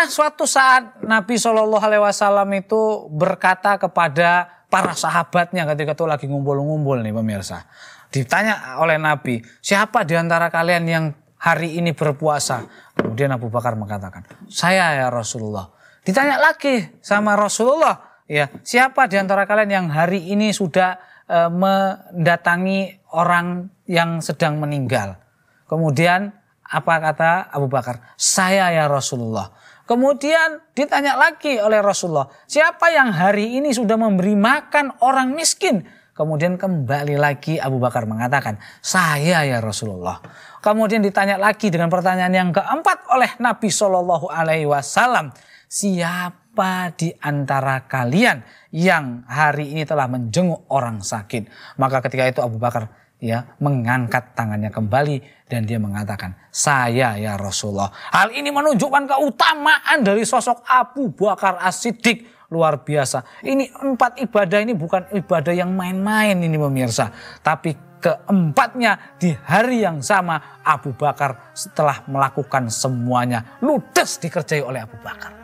Pernah suatu saat Nabi Shallallahu Alaihi Wasallam itu berkata kepada para sahabatnya ketika itu lagi ngumpul-ngumpul nih pemirsa. Ditanya oleh Nabi, siapa di antara kalian yang hari ini berpuasa? Kemudian Abu Bakar mengatakan, saya ya Rasulullah. Ditanya lagi sama Rasulullah, ya siapa di antara kalian yang hari ini sudah e, mendatangi orang yang sedang meninggal? Kemudian apa kata Abu Bakar? Saya ya Rasulullah. Kemudian ditanya lagi oleh Rasulullah, siapa yang hari ini sudah memberi makan orang miskin? Kemudian kembali lagi Abu Bakar mengatakan, saya ya Rasulullah. Kemudian ditanya lagi dengan pertanyaan yang keempat oleh Nabi Shallallahu Alaihi Wasallam, siapa di antara kalian yang hari ini telah menjenguk orang sakit? Maka ketika itu Abu Bakar ya mengangkat tangannya kembali dan dia mengatakan saya ya Rasulullah. Hal ini menunjukkan keutamaan dari sosok Abu Bakar As-Siddiq luar biasa. Ini empat ibadah ini bukan ibadah yang main-main ini pemirsa, tapi keempatnya di hari yang sama Abu Bakar setelah melakukan semuanya ludes dikerjai oleh Abu Bakar.